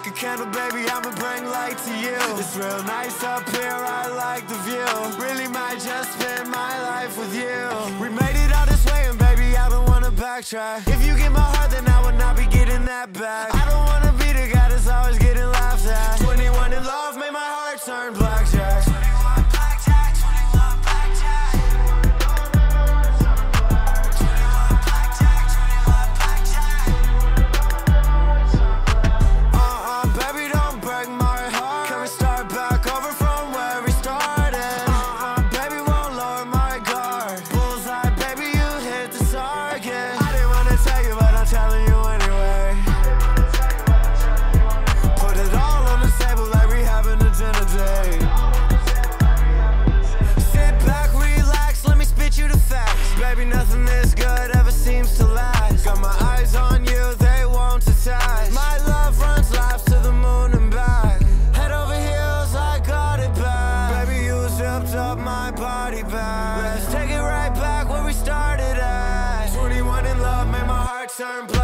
like a candle, baby, I'ma bring light to you. It's real nice up here, I like the view. Really might just spend my life with you. We made it all this way and baby, I don't wanna backtrack. If you get my heart, then I will not be getting that back. I don't wanna be the guy that's always getting laughed at. 21 in love made my heart turn black. arms up my body back. Let's take it right back where we started at. 21 in love made my heart turn black